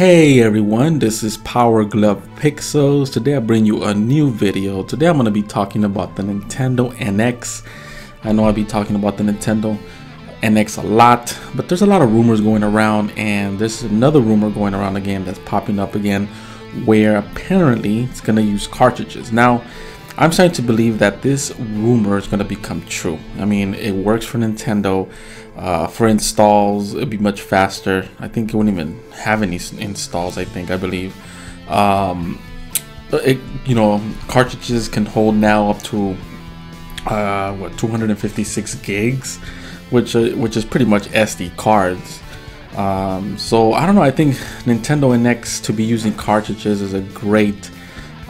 Hey everyone, this is Power Glove Pixels. Today I bring you a new video. Today I'm going to be talking about the Nintendo NX. I know I'll be talking about the Nintendo NX a lot, but there's a lot of rumors going around and there's another rumor going around again that's popping up again where apparently it's going to use cartridges. Now, I'm starting to believe that this rumor is going to become true. I mean, it works for Nintendo. Uh, for installs, it'd be much faster. I think it wouldn't even have any installs. I think I believe. Um, it, you know, cartridges can hold now up to uh, what 256 gigs, which uh, which is pretty much SD cards. Um, so I don't know. I think Nintendo NX to be using cartridges is a great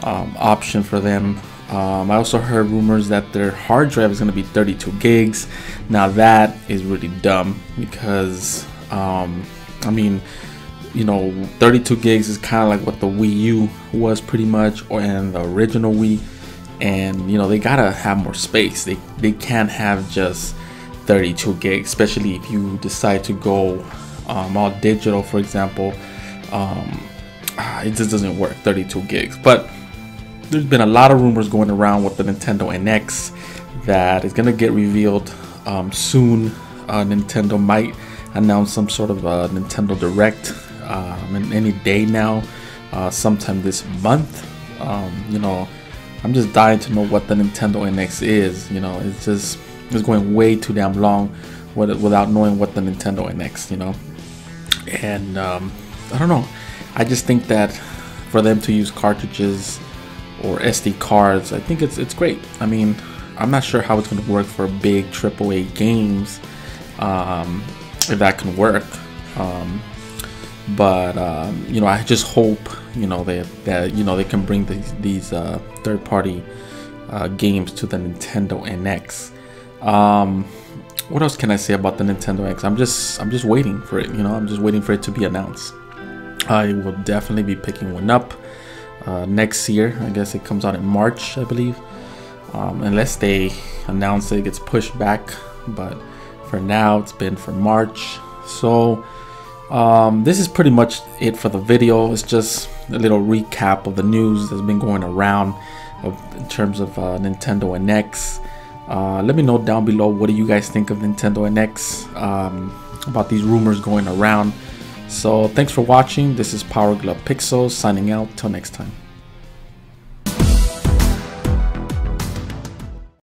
um, option for them. Um, I also heard rumors that their hard drive is going to be 32 gigs. Now that is really dumb because, um, I mean, you know, 32 gigs is kind of like what the Wii U was pretty much, or and the original Wii. And you know, they gotta have more space. They they can't have just 32 gigs, especially if you decide to go um, all digital, for example. Um, ah, it just doesn't work 32 gigs, but there's been a lot of rumors going around with the Nintendo NX that is going to get revealed um, soon. Uh, Nintendo might announce some sort of a Nintendo Direct um, in any day now, uh, sometime this month. Um, you know, I'm just dying to know what the Nintendo NX is. You know, it's just it's going way too damn long without knowing what the Nintendo NX. You know, and um, I don't know. I just think that for them to use cartridges or SD cards, I think it's it's great. I mean, I'm not sure how it's going to work for big AAA games, um, if that can work. Um, but um, you know, I just hope you know that that you know they can bring these these uh, third-party uh, games to the Nintendo NX. Um, what else can I say about the Nintendo X? I'm just I'm just waiting for it. You know, I'm just waiting for it to be announced. I will definitely be picking one up uh, next year. I guess it comes out in March, I believe, um, unless they announce it gets pushed back. But for now, it's been for March. So um, this is pretty much it for the video. It's just a little recap of the news that's been going around in terms of uh, Nintendo NX. Uh, let me know down below what do you guys think of Nintendo NX um, about these rumors going around. So thanks for watching. This is Power Glove Pixels signing out. Till next time.